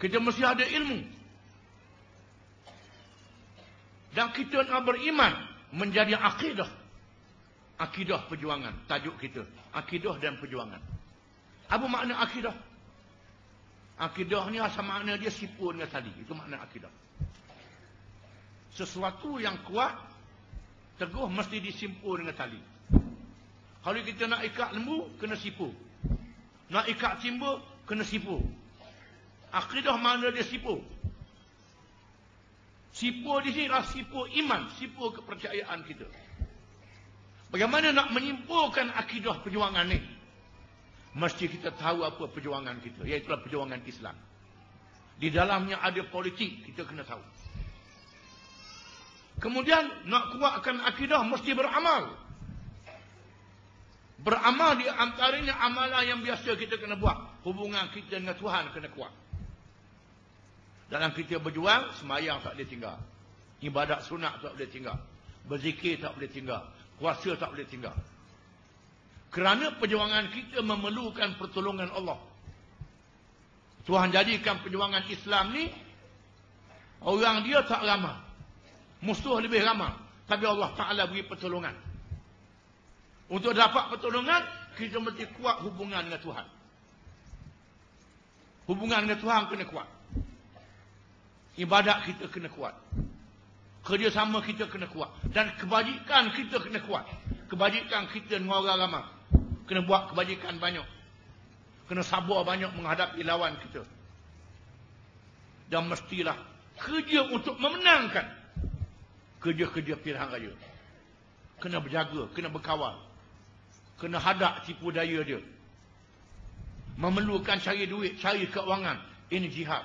Kita mesti ada ilmu. Dan kita nak beriman menjadi akidah. Akidah perjuangan. Tajuk kita. Akidah dan perjuangan. Apa makna akidah? Akidah ni asal makna dia sipu dengan tali. Itu makna akidah. Sesuatu yang kuat, teguh mesti disimpul dengan tali. Kalau kita nak ikat lembu, kena sipu. Nak ikat simbol, kena sipu. Akidah mana dia sipu? Sipu di sini adalah sipu iman, sipu kepercayaan kita. Bagaimana nak menyimpulkan akidah perjuangan ni? Mesti kita tahu apa perjuangan kita, iaitu perjuangan Islam. Di dalamnya ada politik, kita kena tahu. Kemudian nak kuatkan akidah mesti beramal. Beramal di antaranya amalan yang biasa kita kena buat. Hubungan kita dengan Tuhan kena kuat. Dalam kita berjuang, semayang tak boleh tinggal. Ibadat sunat tak boleh tinggal. Berzikir tak boleh tinggal. Puasa tak boleh tinggal. Kerana perjuangan kita memerlukan pertolongan Allah. Tuhan jadikan perjuangan Islam ni, orang dia tak ramah. Musuh lebih ramah. Tapi Allah Ta'ala beri pertolongan. Untuk dapat pertolongan, kita mesti kuat hubungan dengan Tuhan. Hubungan dengan Tuhan kena kuat. Ibadat kita kena kuat. Kerjasama kita kena kuat. Dan kebajikan kita kena kuat. Kebajikan kita dengan orang ramah. Kena buat kebajikan banyak. Kena sabar banyak menghadapi lawan kita. Dan mestilah kerja untuk memenangkan kerja-kerja pilihan raya. Kena berjaga, kena berkawal kena hadap tipu daya dia. Memerlukan cari duit, cari keuangan. Ini jihad.